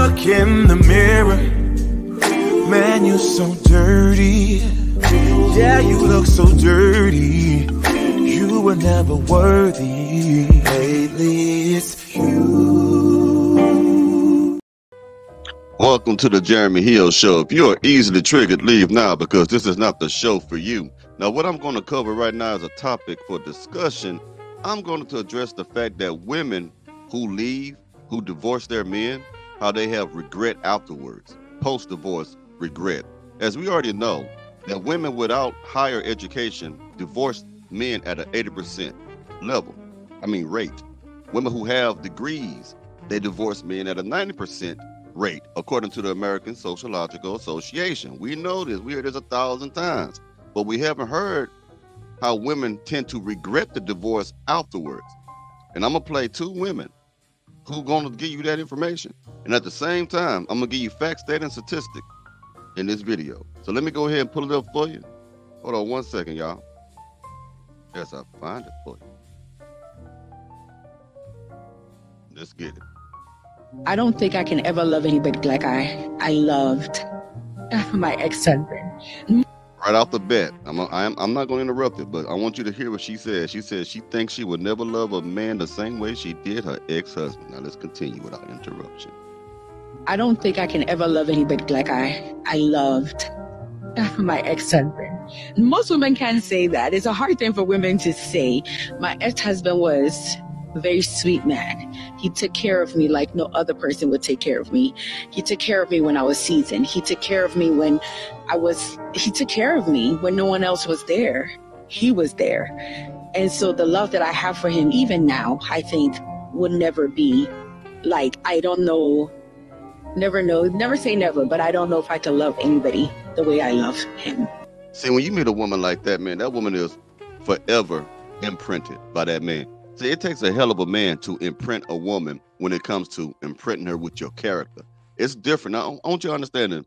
look in the mirror. Man, you're so dirty. Yeah, you look so dirty. You were never worthy. Lately, it's you. Welcome to the Jeremy Hill Show. If you are easily triggered, leave now because this is not the show for you. Now, what I'm going to cover right now is a topic for discussion. I'm going to address the fact that women who leave, who divorce their men, how they have regret afterwards, post divorce regret. As we already know, that women without higher education divorce men at an 80% level. I mean, rate. Women who have degrees, they divorce men at a 90% rate, according to the American Sociological Association. We know this, we heard this a thousand times, but we haven't heard how women tend to regret the divorce afterwards. And I'm gonna play two women who gonna give you that information. And at the same time, I'm gonna give you facts, data, and statistics in this video. So let me go ahead and pull it up for you. Hold on one second, y'all. Yes, I'll find it for you. Let's get it. I don't think I can ever love anybody like I I loved my ex-husband. Right off the bat, I'm a, I'm I'm not going to interrupt it, but I want you to hear what she said. She said she thinks she would never love a man the same way she did her ex-husband. Now let's continue without interruption. I don't think I can ever love anybody like I I loved my ex-husband. Most women can't say that. It's a hard thing for women to say. My ex-husband was very sweet man. He took care of me like no other person would take care of me. He took care of me when I was seasoned. He took care of me when I was he took care of me when no one else was there. He was there. And so the love that I have for him even now, I think would never be like I don't know never know never say never, but I don't know if I can love anybody the way I love him. See, when you meet a woman like that, man, that woman is forever imprinted by that man. See, it takes a hell of a man to imprint a woman when it comes to imprinting her with your character. It's different. Now, I want you to understand that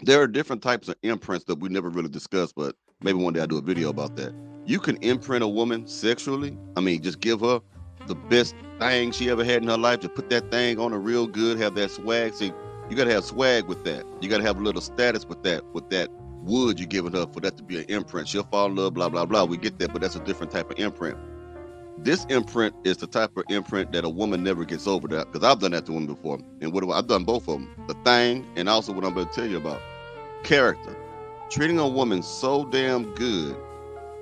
there are different types of imprints that we never really discussed, but maybe one day I'll do a video about that. You can imprint a woman sexually. I mean, just give her the best thing she ever had in her life, to put that thing on her real good, have that swag. See, you gotta have swag with that. You gotta have a little status with that, with that wood you're giving her for that to be an imprint. She'll fall in love, blah, blah, blah. We get that, but that's a different type of imprint. This imprint is the type of imprint that a woman never gets over that. Because I've done that to women before. And what I've done both of them. The thing and also what I'm gonna tell you about. Character. Treating a woman so damn good,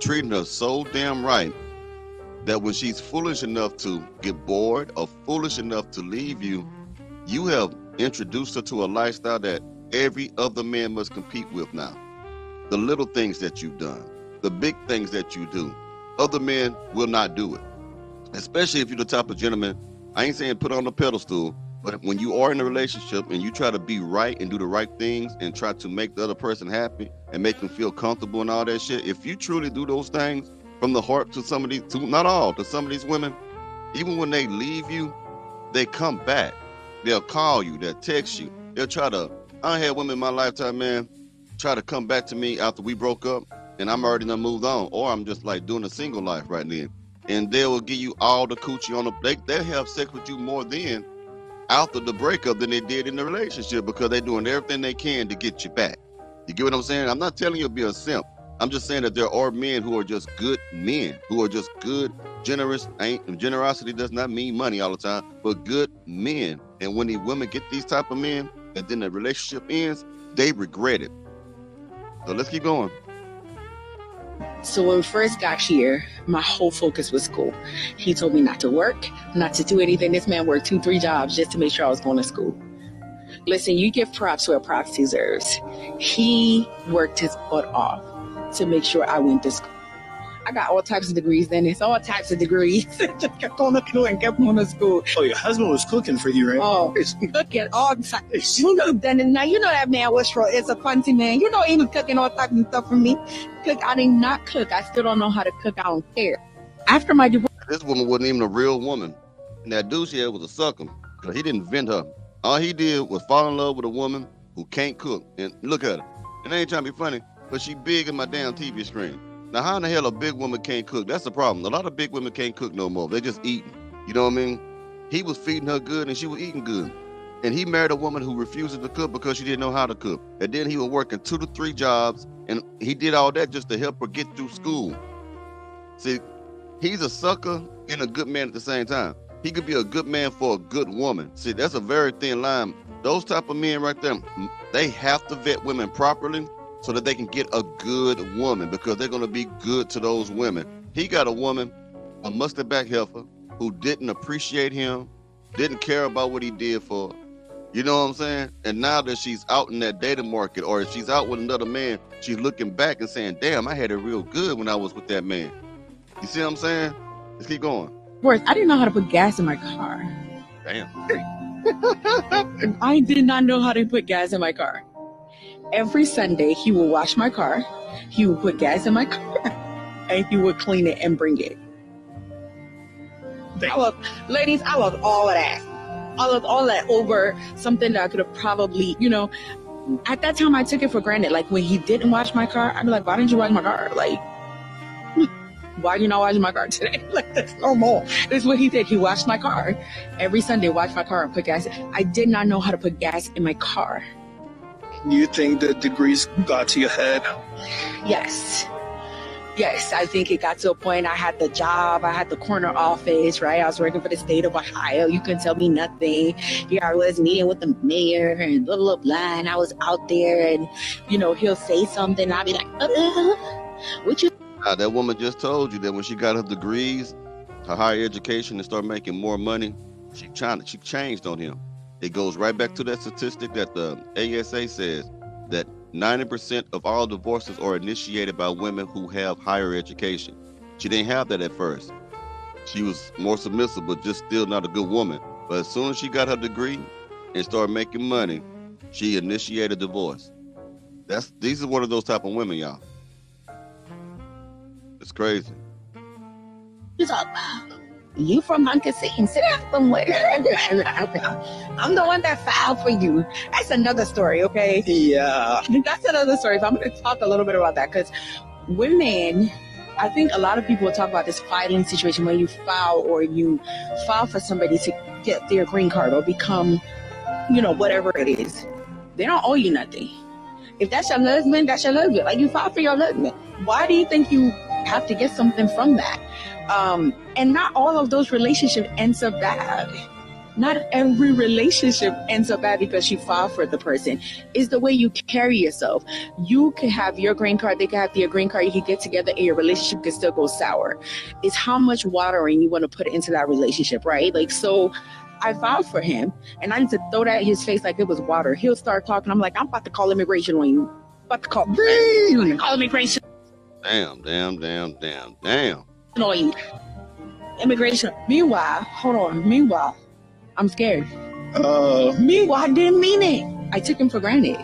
treating her so damn right that when she's foolish enough to get bored or foolish enough to leave you, you have introduced her to a lifestyle that every other man must compete with now. The little things that you've done, the big things that you do, other men will not do it. Especially if you're the type of gentleman, I ain't saying put on a pedestal, but when you are in a relationship and you try to be right and do the right things and try to make the other person happy and make them feel comfortable and all that shit, if you truly do those things from the heart to some of these, to not all, to some of these women, even when they leave you, they come back. They'll call you, they'll text you, they'll try to. I had women in my lifetime, man, try to come back to me after we broke up, and I'm already done moved on, or I'm just like doing a single life right then. And they will give you all the coochie on the. They they have sex with you more then after the breakup than they did in the relationship because they're doing everything they can to get you back. You get what I'm saying? I'm not telling you to be a simp. I'm just saying that there are men who are just good men, who are just good, generous. Ain't generosity does not mean money all the time, but good men. And when these women get these type of men, and then the relationship ends, they regret it. So let's keep going. So when we first got here, my whole focus was school. He told me not to work, not to do anything. This man worked two, three jobs just to make sure I was going to school. Listen, you give props where props deserves. He worked his butt off to make sure I went to school. I got all types of degrees then. It's all types of degrees. Just kept going to school and kept on to school. Oh, your husband was cooking for you, right? Oh, cooking all types. You know, then now you know that man was for it's a fancy man. You know he was cooking all types of stuff for me. Cook, I did not cook. I still don't know how to cook. I don't care. After my divorce, This woman wasn't even a real woman. And that dude she had was a sucker. Because he didn't invent her. All he did was fall in love with a woman who can't cook. And look at her. And I ain't trying to be funny, but she big in my damn TV screen. Now, how in the hell a big woman can't cook? That's the problem. A lot of big women can't cook no more. They just eating. You know what I mean? He was feeding her good and she was eating good. And he married a woman who refuses to cook because she didn't know how to cook. And then he was working two to three jobs, and he did all that just to help her get through school. See, he's a sucker and a good man at the same time. He could be a good man for a good woman. See, that's a very thin line. Those type of men right there, they have to vet women properly so that they can get a good woman because they're going to be good to those women. He got a woman, a mustard back heifer, who didn't appreciate him, didn't care about what he did for her. You know what I'm saying? And now that she's out in that dating market or if she's out with another man, she's looking back and saying, damn, I had it real good when I was with that man. You see what I'm saying? Let's keep going. Worth, I didn't know how to put gas in my car. Damn. I did not know how to put gas in my car. Every Sunday, he would wash my car, he would put gas in my car, and he would clean it and bring it. I love, ladies, I love all of that. I love all that over something that I could have probably, you know, at that time I took it for granted. Like when he didn't wash my car, I'd be like, why didn't you wash my car? Like, why are you not washing my car today? like that's normal. This is what he did. He washed my car every Sunday, washed my car and put gas. I did not know how to put gas in my car. You think the degrees got to your head? Yes. Yes, I think it got to a point I had the job, I had the corner office, right? I was working for the state of Ohio. You couldn't tell me nothing. Here I was meeting with the mayor and blah, blah, blah. And I was out there and, you know, he'll say something. I'll be like, uh, what you Uh, that woman just told you that when she got her degrees, her higher education, and started making more money, she trying to, she changed on him. It goes right back to that statistic that the ASA says that 90% of all divorces are initiated by women who have higher education. She didn't have that at first. She was more submissive, but just still not a good woman. But as soon as she got her degree and started making money, she initiated divorce. That's these are one of those type of women, y'all. It's crazy. you talk? You from Moncasine, sit down somewhere. I'm the one that filed for you. That's another story, okay? Yeah. That's another story. So I'm going to talk a little bit about that because women, I think a lot of people talk about this filing situation when you file or you file for somebody to get their green card or become, you know, whatever it is. They don't owe you nothing. If that's your husband, that's your husband. Like you file for your husband. Why do you think you have to get something from that? Um, and not all of those relationships ends up bad. Not every relationship ends up bad because you fall for the person. It's the way you carry yourself. You can have your green card, they can have their green card, you can get together and your relationship can still go sour. It's how much watering you want to put into that relationship, right? Like, so I filed for him and I need to throw that in his face like it was water. He'll start talking. I'm like, I'm about to call immigration on you. About to call, I'm about to call immigration Damn, damn, damn, damn, damn. You. Immigration. Meanwhile, hold on. Meanwhile, I'm scared. Uh, Meanwhile, I didn't mean it. I took him for granted.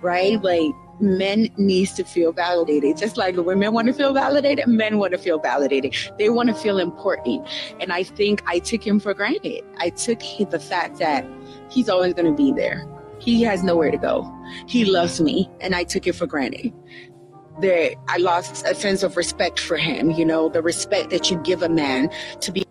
Right? Like men needs to feel validated. Just like women want to feel validated, men want to feel validated. They want to feel important. And I think I took him for granted. I took the fact that he's always going to be there. He has nowhere to go. He loves me, and I took it for granted. There, I lost a sense of respect for him. You know, the respect that you give a man to be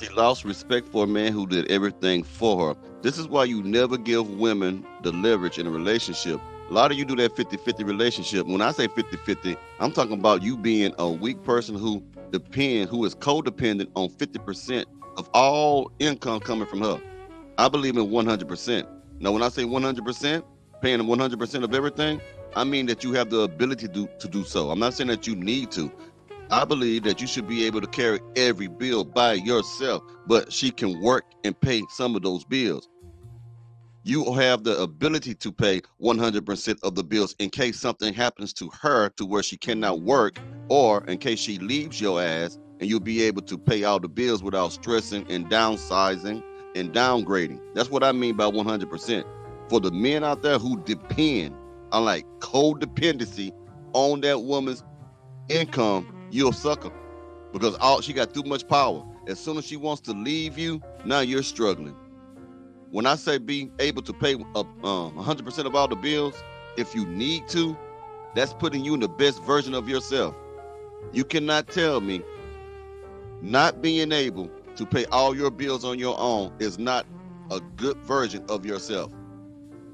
She lost respect for a man who did everything for her. This is why you never give women the leverage in a relationship. A lot of you do that 50 50 relationship. When I say 50 50, I'm talking about you being a weak person who depend, who is codependent on 50% of all income coming from her. I believe in 100%. Now, when I say 100%, paying 100% of everything, I mean that you have the ability to do, to do so. I'm not saying that you need to. I believe that you should be able to carry every bill by yourself, but she can work and pay some of those bills. You have the ability to pay 100% of the bills in case something happens to her to where she cannot work, or in case she leaves your ass, and you'll be able to pay all the bills without stressing and downsizing and downgrading. That's what I mean by 100%. For the men out there who depend on like codependency on that woman's income, you'll sucker because all she got too much power. As soon as she wants to leave you, now you're struggling. When I say be able to pay uh, um, 100% of all the bills, if you need to, that's putting you in the best version of yourself. You cannot tell me not being able to pay all your bills on your own is not a good version of yourself.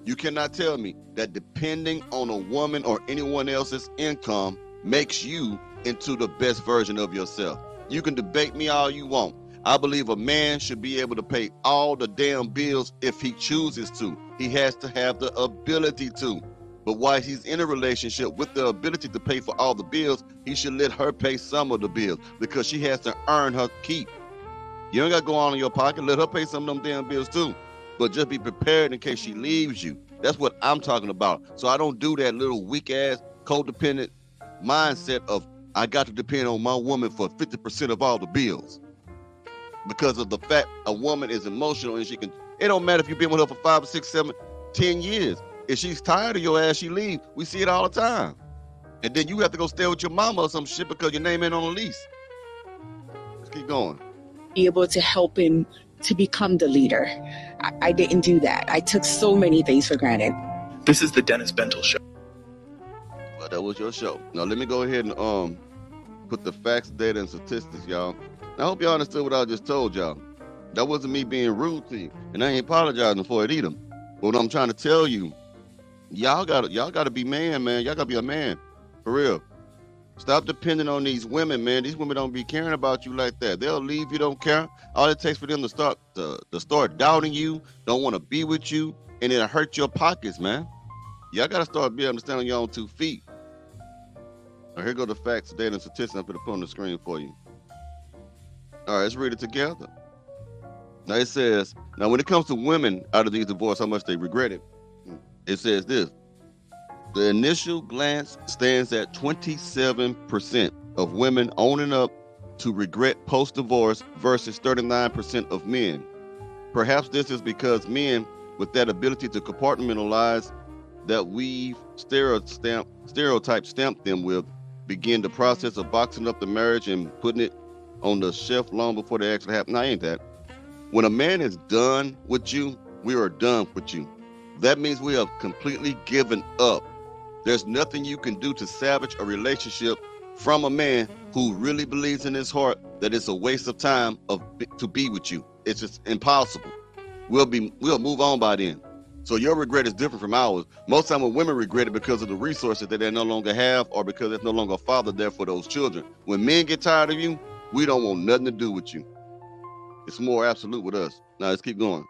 You cannot tell me that depending on a woman or anyone else's income makes you into the best version of yourself. You can debate me all you want. I believe a man should be able to pay all the damn bills if he chooses to. He has to have the ability to. But while he's in a relationship with the ability to pay for all the bills, he should let her pay some of the bills because she has to earn her keep. You don't got to go on in your pocket. Let her pay some of them damn bills too. But just be prepared in case she leaves you. That's what I'm talking about. So I don't do that little weak ass codependent mindset of I got to depend on my woman for 50% of all the bills. Because of the fact a woman is emotional and she can, it don't matter if you've been with her for five, six, seven, ten years. If she's tired of your ass, she leave. We see it all the time. And then you have to go stay with your mama or some shit because your name ain't on the lease. Let's keep going. Be able to help him to become the leader. I, I didn't do that. I took so many things for granted. This is the Dennis Bentel Show. Well, that was your show. Now let me go ahead and um put the facts, data, and statistics, y'all. I hope y'all understood what I just told y'all. That wasn't me being rude to you, and I ain't apologizing for it either. But what I'm trying to tell you, y'all gotta y'all gotta be man, man. Y'all gotta be a man, for real. Stop depending on these women, man. These women don't be caring about you like that. They'll leave you, don't care. All it takes for them to start to, to start doubting you, don't want to be with you, and it'll hurt your pockets, man. Y'all gotta start being able to stand on your own two feet. Now here go the facts, data, and statistics I'm gonna put on the screen for you. All right, let's read it together. Now it says, now when it comes to women out of these divorces, how much they regret it, it says this. The initial glance stands at 27% of women owning up to regret post divorce versus 39% of men. Perhaps this is because men, with that ability to compartmentalize that we've stereotype, stamped them with, begin the process of boxing up the marriage and putting it on the shelf long before they actually happen. Now, ain't that? When a man is done with you, we are done with you. That means we have completely given up. There's nothing you can do to salvage a relationship from a man who really believes in his heart that it's a waste of time of to be with you. It's just impossible. We'll be we'll move on by then. So your regret is different from ours. Most time when women regret it because of the resources that they no longer have or because there's no longer a father there for those children. When men get tired of you, we don't want nothing to do with you. It's more absolute with us. Now let's keep going.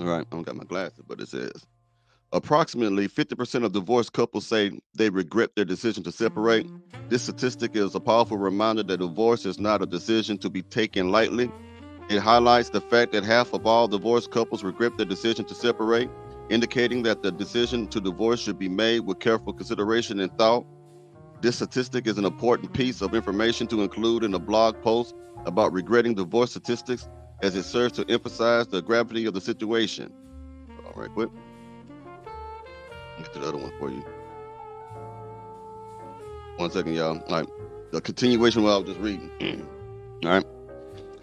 All right, I don't got my glasses, but it says approximately 50% of divorced couples say they regret their decision to separate. Mm-hmm. This statistic is a powerful reminder that divorce is not a decision to be taken lightly. It highlights the fact that half of all divorced couples regret their decision to separate, indicating that the decision to divorce should be made with careful consideration and thought. This statistic is an important piece of information to include in a blog post about regretting divorce statistics as it serves to emphasize the gravity of the situation. All right, quick. Get the other one for you. One second, y'all. All right. The continuation of what I was just reading. All right.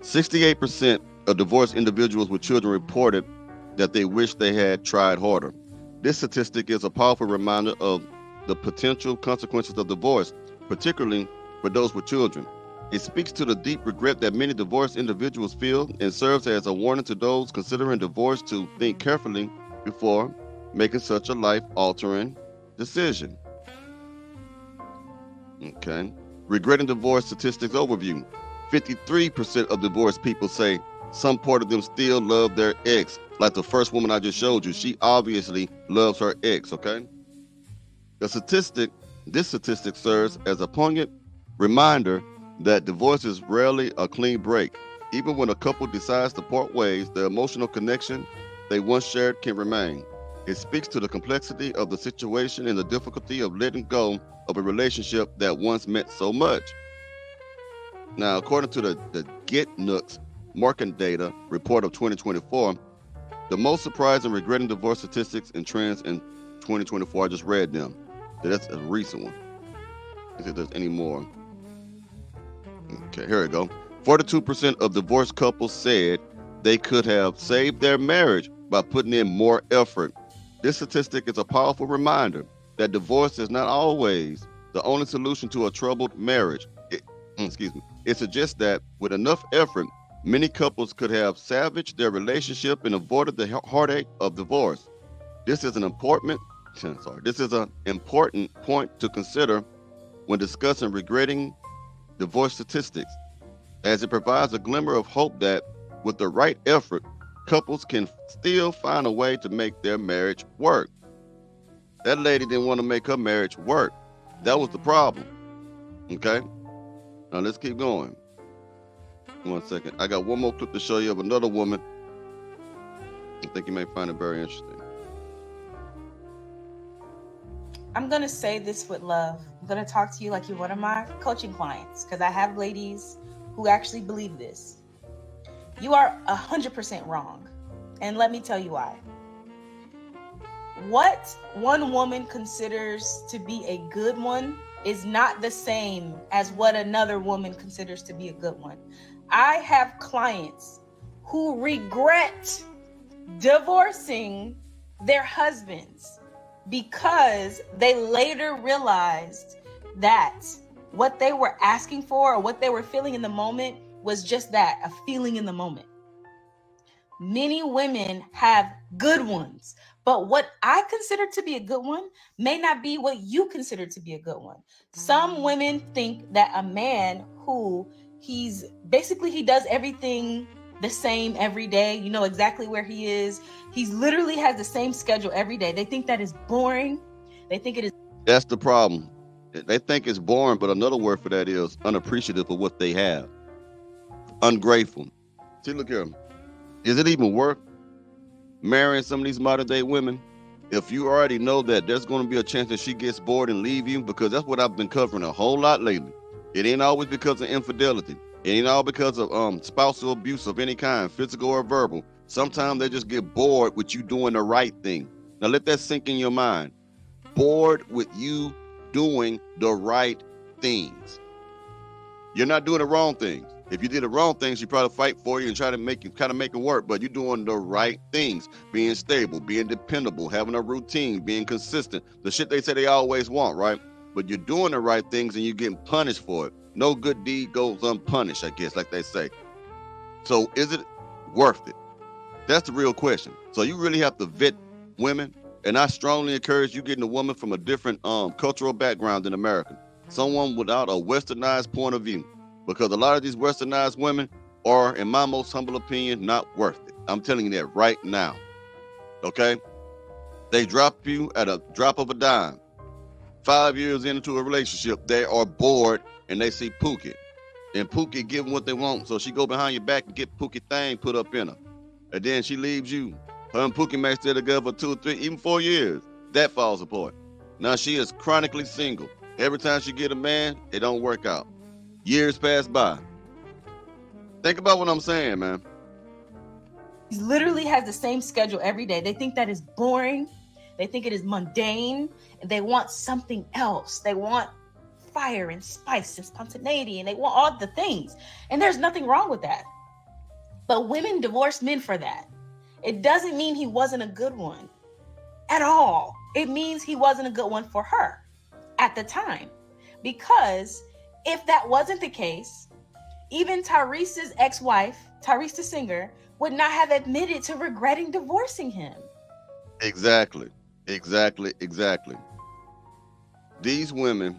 68% of divorced individuals with children reported that they wish they had tried harder. This statistic is a powerful reminder of the potential consequences of divorce, particularly for those with children. It speaks to the deep regret that many divorced individuals feel and serves as a warning to those considering divorce to think carefully before making such a life altering decision. Okay. Regretting divorce statistics overview 53% of divorced people say some part of them still love their ex. Like the first woman I just showed you, she obviously loves her ex, okay? The statistic, this statistic serves as a poignant reminder that divorce is rarely a clean break. Even when a couple decides to part ways, the emotional connection they once shared can remain. It speaks to the complexity of the situation and the difficulty of letting go of a relationship that once meant so much. Now, according to the, the Gitnux market data report of 2024, the most surprising regretting divorce statistics and trends in 2024, I just read them. That's a recent one. See if there's any more. Okay, here we go. 42% of divorced couples said they could have saved their marriage by putting in more effort. This statistic is a powerful reminder that divorce is not always the only solution to a troubled marriage. It, mm, excuse me. It suggests that with enough effort, Many couples could have salvaged their relationship and avoided the heartache of divorce. This is an important sorry, this is an important point to consider when discussing regretting divorce statistics, as it provides a glimmer of hope that with the right effort, couples can still find a way to make their marriage work. That lady didn't want to make her marriage work. That was the problem. Okay? Now let's keep going. One second. I got one more clip to show you of another woman. I think you may find it very interesting. I'm going to say this with love. I'm going to talk to you like you're one of my coaching clients because I have ladies who actually believe this. You are 100% wrong. And let me tell you why. What one woman considers to be a good one is not the same as what another woman considers to be a good one. I have clients who regret divorcing their husbands because they later realized that what they were asking for or what they were feeling in the moment was just that a feeling in the moment. Many women have good ones, but what I consider to be a good one may not be what you consider to be a good one. Some mm. women think that a man who he's basically he does everything the same every day. You know exactly where he is. He's literally has the same schedule every day. They think that is boring. They think it is. That's the problem. They think it's boring, but another word for that is unappreciative of what they have. Ungrateful. See, look here. Is it even worth marrying some of these modern day women if you already know that there's going to be a chance that she gets bored and leave you? Because that's what I've been covering a whole lot lately. It ain't always because of infidelity. It ain't all because of um spousal abuse of any kind, physical or verbal. Sometimes they just get bored with you doing the right thing. Now let that sink in your mind. Bored with you doing the right things. You're not doing the wrong things. If you did the wrong things, you probably fight for you and try to make you kind of make it work. But you're doing the right things, being stable, being dependable, having a routine, being consistent. The shit they say they always want, right? But you're doing the right things and you're getting punished for it. No good deed goes unpunished, I guess, like they say. So is it worth it? That's the real question. So you really have to vet women, and I strongly encourage you getting a woman from a different um, cultural background than American, someone without a westernized point of view, because a lot of these westernized women are, in my most humble opinion, not worth it. I'm telling you that right now. Okay, they drop you at a drop of a dime. Five years into a relationship, they are bored and they see Pookie. And Pookie give them what they want. So she go behind your back and get Pookie thing put up in her. And then she leaves you. Her and Pookie may stay together for two three, even four years. That falls apart. Now she is chronically single. Every time she get a man, it don't work out. Years pass by. Think about what I'm saying, man. He literally has the same schedule every day. They think that is boring. They think it is mundane. And they want something else. They want fire and spice and spontaneity and they want all the things. And there's nothing wrong with that. But women divorce men for that. It doesn't mean he wasn't a good one at all. It means he wasn't a good one for her at the time. Because if that wasn't the case, even Tyrese's ex wife, Tyrese the singer, would not have admitted to regretting divorcing him. Exactly. Exactly. Exactly. These women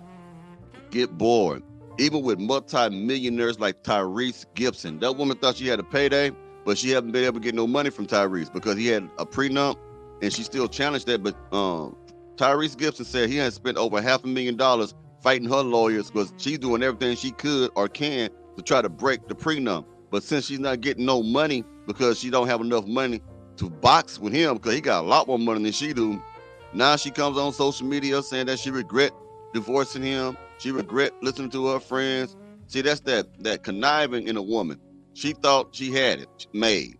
get bored. Even with multi-millionaires like Tyrese Gibson. That woman thought she had a payday, but she hasn't been able to get no money from Tyrese because he had a prenup and she still challenged that. But um, Tyrese Gibson said he has spent over half a million dollars fighting her lawyers because she's doing everything she could or can to try to break the prenup. But since she's not getting no money because she don't have enough money to box with him because he got a lot more money than she do, now she comes on social media saying that she regret divorcing him she regret listening to her friends. See, that's that that conniving in a woman. She thought she had it made.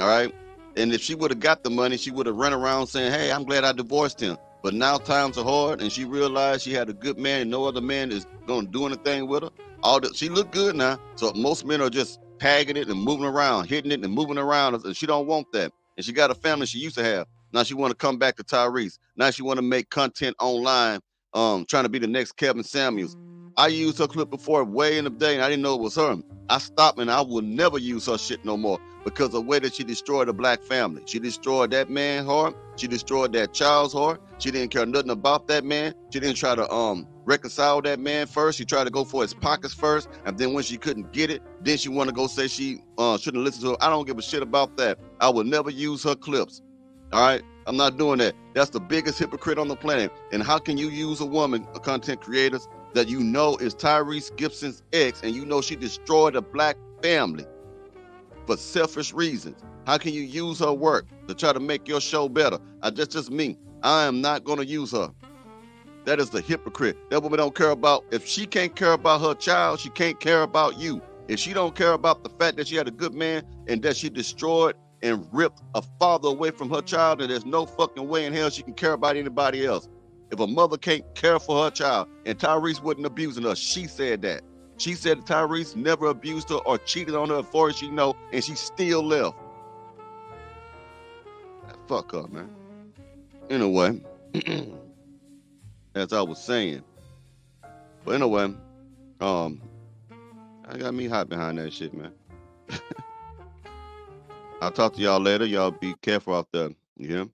All right. And if she would have got the money, she would have run around saying, Hey, I'm glad I divorced him. But now times are hard, and she realized she had a good man, and no other man is gonna do anything with her. All that she looked good now. So most men are just tagging it and moving around, hitting it and moving around, and she don't want that. And she got a family she used to have. Now she want to come back to Tyrese. Now she want to make content online um, trying to be the next Kevin Samuels. I used her clip before way in the day, and I didn't know it was her. I stopped, and I will never use her shit no more because of the way that she destroyed a black family. She destroyed that man's heart. She destroyed that child's heart. She didn't care nothing about that man. She didn't try to um reconcile that man first. She tried to go for his pockets first, and then when she couldn't get it, then she want to go say she uh, shouldn't listen to her. I don't give a shit about that. I will never use her clips. All right, I'm not doing that. That's the biggest hypocrite on the planet. And how can you use a woman, a content creators that you know is Tyrese Gibson's ex, and you know she destroyed a black family for selfish reasons? How can you use her work to try to make your show better? I just just me. I am not going to use her. That is the hypocrite. That woman don't care about. If she can't care about her child, she can't care about you. If she don't care about the fact that she had a good man and that she destroyed and ripped a father away from her child, and there's no fucking way in hell she can care about anybody else. If a mother can't care for her child, and Tyrese wasn't abusing her, she said that. She said Tyrese never abused her or cheated on her as far as she know, and she still left. Fuck up, man. Anyway, as I was saying. But anyway, um, I got me hot behind that shit, man. I'll talk to y'all later. Y'all be careful out there. You hear?